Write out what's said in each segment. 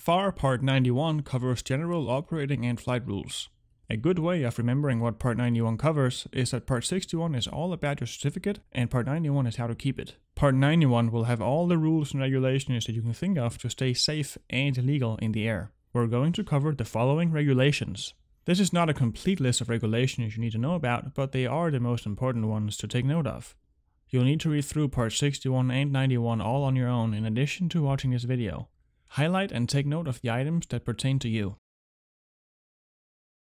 FAR Part 91 covers general operating and flight rules. A good way of remembering what Part 91 covers is that Part 61 is all about your certificate and Part 91 is how to keep it. Part 91 will have all the rules and regulations that you can think of to stay safe and legal in the air. We're going to cover the following regulations. This is not a complete list of regulations you need to know about, but they are the most important ones to take note of. You'll need to read through Part 61 and 91 all on your own in addition to watching this video. Highlight and take note of the items that pertain to you.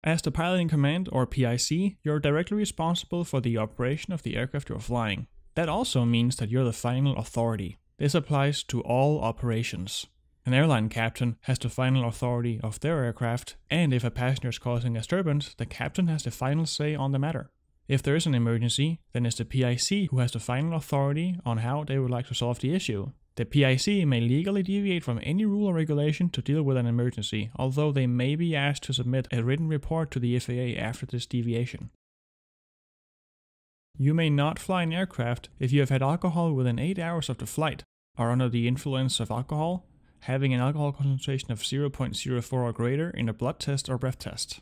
As the pilot in command, or PIC, you're directly responsible for the operation of the aircraft you're flying. That also means that you're the final authority. This applies to all operations. An airline captain has the final authority of their aircraft, and if a passenger is causing a disturbance, the captain has the final say on the matter. If there is an emergency, then it's the PIC who has the final authority on how they would like to solve the issue. The PIC may legally deviate from any rule or regulation to deal with an emergency, although they may be asked to submit a written report to the FAA after this deviation. You may not fly an aircraft if you have had alcohol within 8 hours of the flight, are under the influence of alcohol, having an alcohol concentration of 0.04 or greater in a blood test or breath test.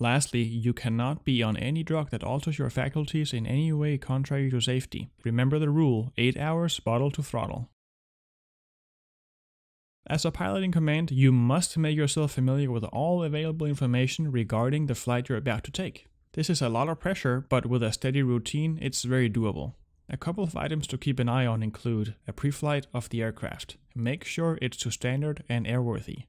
Lastly, you cannot be on any drug that alters your faculties in any way contrary to safety. Remember the rule 8 hours bottle to throttle. As a pilot in command, you must make yourself familiar with all available information regarding the flight you're about to take. This is a lot of pressure, but with a steady routine, it's very doable. A couple of items to keep an eye on include a pre-flight of the aircraft. Make sure it's to standard and airworthy.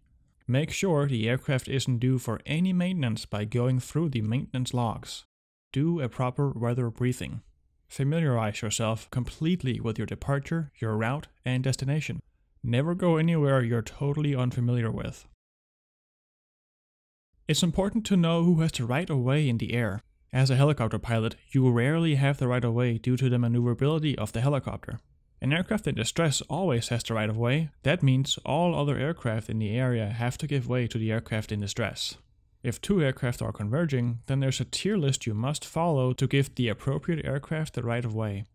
Make sure the aircraft isn't due for any maintenance by going through the maintenance logs. Do a proper weather briefing. Familiarize yourself completely with your departure, your route, and destination. Never go anywhere you're totally unfamiliar with. It's important to know who has the right of way in the air. As a helicopter pilot, you rarely have the right of way due to the maneuverability of the helicopter. An aircraft in distress always has the right of way. That means all other aircraft in the area have to give way to the aircraft in distress. If two aircraft are converging, then there's a tier list you must follow to give the appropriate aircraft the right of way.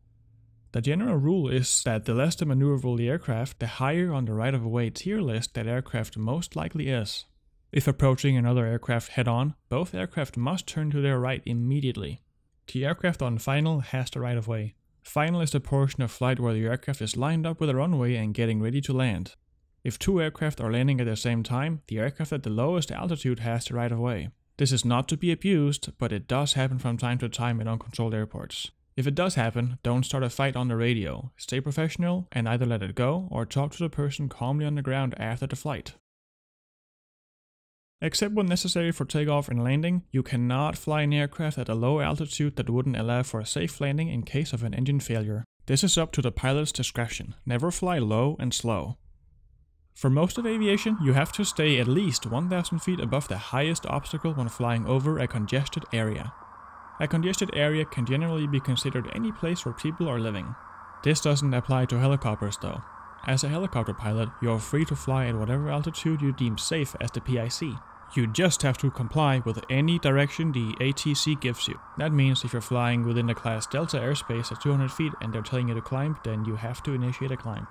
The general rule is that the less the maneuverable the aircraft, the higher on the right of way tier list that aircraft most likely is. If approaching another aircraft head on, both aircraft must turn to their right immediately. The aircraft on final has the right of way. Final is the portion of flight where the aircraft is lined up with the runway and getting ready to land. If two aircraft are landing at the same time, the aircraft at the lowest altitude has the right of way. This is not to be abused, but it does happen from time to time in uncontrolled airports. If it does happen, don't start a fight on the radio. Stay professional and either let it go or talk to the person calmly on the ground after the flight. Except when necessary for takeoff and landing, you cannot fly an aircraft at a low altitude that wouldn't allow for a safe landing in case of an engine failure. This is up to the pilot's discretion. Never fly low and slow. For most of aviation, you have to stay at least 1000 feet above the highest obstacle when flying over a congested area. A congested area can generally be considered any place where people are living. This doesn't apply to helicopters though. As a helicopter pilot, you're free to fly at whatever altitude you deem safe as the PIC. You just have to comply with any direction the ATC gives you. That means if you're flying within the class Delta airspace at 200 feet and they're telling you to climb, then you have to initiate a climb.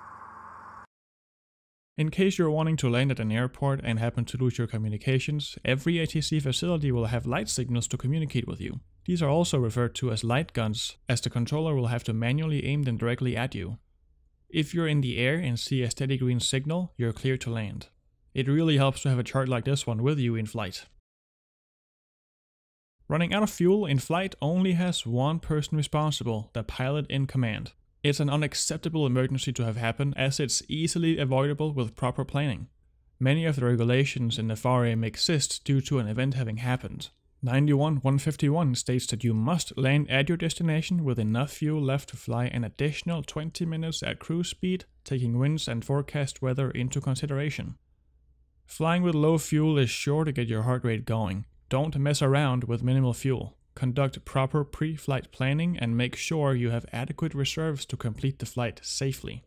In case you're wanting to land at an airport and happen to lose your communications, every ATC facility will have light signals to communicate with you. These are also referred to as light guns, as the controller will have to manually aim them directly at you. If you're in the air and see a steady green signal, you're clear to land. It really helps to have a chart like this one with you in flight. Running out of fuel in flight only has one person responsible, the pilot in command. It's an unacceptable emergency to have happen as it's easily avoidable with proper planning. Many of the regulations in the FAR-AIM exist due to an event having happened. 91-151 states that you must land at your destination with enough fuel left to fly an additional 20 minutes at cruise speed, taking winds and forecast weather into consideration. Flying with low fuel is sure to get your heart rate going. Don't mess around with minimal fuel. Conduct proper pre-flight planning and make sure you have adequate reserves to complete the flight safely.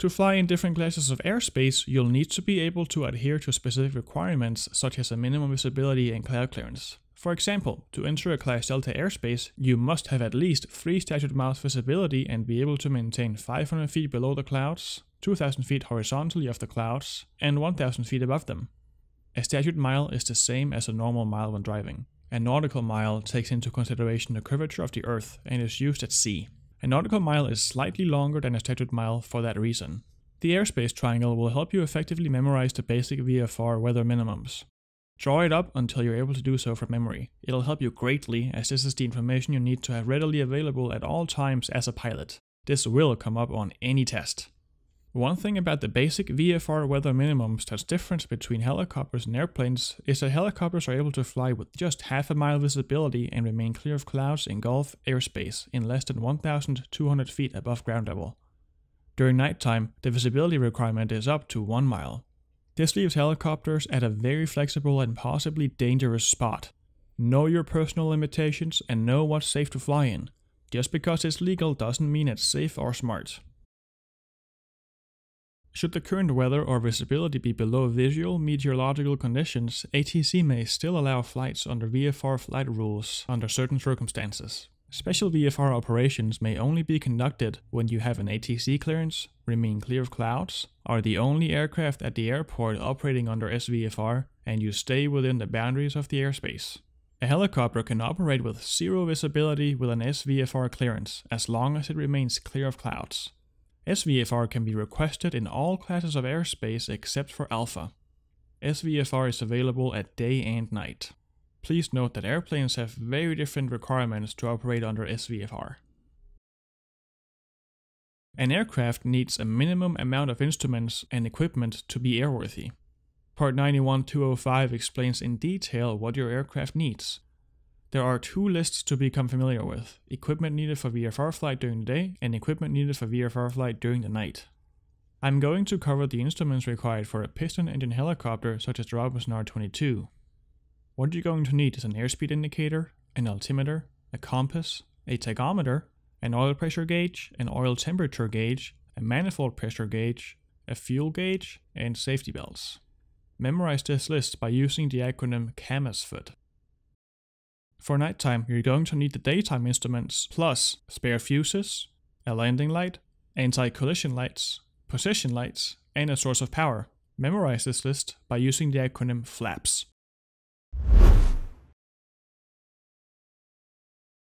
To fly in different classes of airspace, you'll need to be able to adhere to specific requirements such as a minimum visibility and cloud clearance. For example, to enter a Class Delta airspace, you must have at least 3 statute miles visibility and be able to maintain 500 feet below the clouds, 2000 feet horizontally of the clouds, and 1000 feet above them. A statute mile is the same as a normal mile when driving. A nautical mile takes into consideration the curvature of the Earth and is used at sea. A nautical mile is slightly longer than a statute mile for that reason. The airspace triangle will help you effectively memorize the basic VFR weather minimums. Draw it up until you're able to do so from memory. It'll help you greatly as this is the information you need to have readily available at all times as a pilot. This will come up on any test. One thing about the basic VFR weather minimums that's different between helicopters and airplanes is that helicopters are able to fly with just half a mile visibility and remain clear of clouds in Golf airspace in less than 1,200 feet above ground level. During nighttime, the visibility requirement is up to 1 mile. This leaves helicopters at a very flexible and possibly dangerous spot. Know your personal limitations and know what's safe to fly in. Just because it's legal doesn't mean it's safe or smart. Should the current weather or visibility be below visual meteorological conditions, ATC may still allow flights under VFR flight rules under certain circumstances. Special VFR operations may only be conducted when you have an ATC clearance, remain clear of clouds, are the only aircraft at the airport operating under SVFR, and you stay within the boundaries of the airspace. A helicopter can operate with zero visibility with an SVFR clearance as long as it remains clear of clouds. SVFR can be requested in all classes of airspace except for Alpha. SVFR is available at day and night. Please note that airplanes have very different requirements to operate under SVFR. An aircraft needs a minimum amount of instruments and equipment to be airworthy. Part 91205 explains in detail what your aircraft needs, there are two lists to become familiar with equipment needed for VFR flight during the day and equipment needed for VFR flight during the night. I'm going to cover the instruments required for a piston engine helicopter such as the Robinson R22. What you're going to need is an airspeed indicator, an altimeter, a compass, a tachometer, an oil pressure gauge, an oil temperature gauge, a manifold pressure gauge, a fuel gauge, and safety belts. Memorize this list by using the acronym CAMASFOOT. For nighttime, you're going to need the daytime instruments plus spare fuses, a landing light, anti-collision lights, position lights, and a source of power. Memorize this list by using the acronym FLAPS.